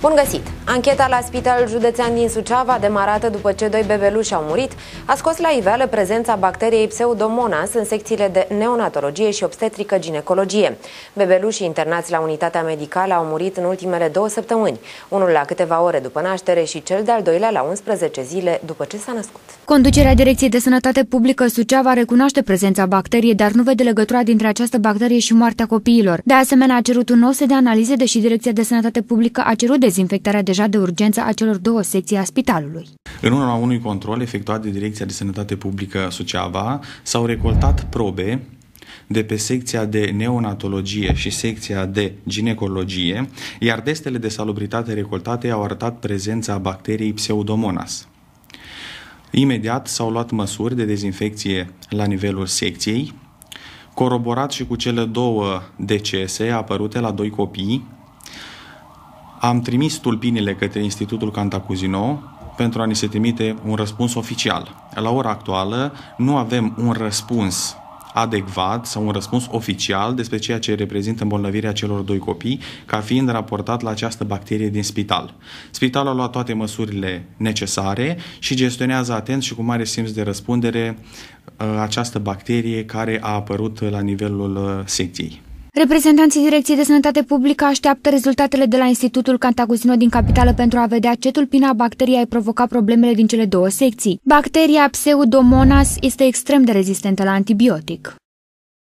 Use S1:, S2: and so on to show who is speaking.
S1: Bun găsit! Ancheta la Spitalul Județean din Suceava, demarată după ce doi bebeluși au murit, a scos la iveală prezența bacteriei Pseudomonas în secțiile de neonatologie și obstetrică ginecologie. Bebelușii internați la unitatea medicală au murit în ultimele două săptămâni, unul la câteva ore după naștere și cel de-al doilea la 11 zile după ce s-a născut.
S2: Conducerea Direcției de Sănătate Publică Suceava recunoaște prezența bacteriei, dar nu vede legătura dintre această bacterie și moartea copiilor. De asemenea, a cerut un nou set de analize, deși Direcția de Sănătate Publică a cerut dezinfectarea deja de urgență a celor două secții a spitalului.
S3: În urma unui control efectuat de Direcția de Sănătate Publică Suceava, s-au recoltat probe de pe secția de neonatologie și secția de ginecologie, iar testele de salubritate recoltate au arătat prezența bacteriei Pseudomonas. Imediat s-au luat măsuri de dezinfecție la nivelul secției, coroborat și cu cele două decese apărute la doi copii, am trimis tulpinile către Institutul Cantacuzino pentru a ni se trimite un răspuns oficial. La ora actuală nu avem un răspuns adecvat sau un răspuns oficial despre ceea ce reprezintă îmbolnăvirea celor doi copii ca fiind raportat la această bacterie din spital. Spitalul a luat toate măsurile necesare și gestionează atent și cu mare simț de răspundere uh, această bacterie care a apărut la nivelul uh, secției.
S2: Reprezentanții Direcției de Sănătate Publică așteaptă rezultatele de la Institutul Cantacuzino din capitală pentru a vedea ce tulpina bacteriei ai provocat problemele din cele două secții. Bacteria Pseudomonas este extrem de rezistentă la antibiotic.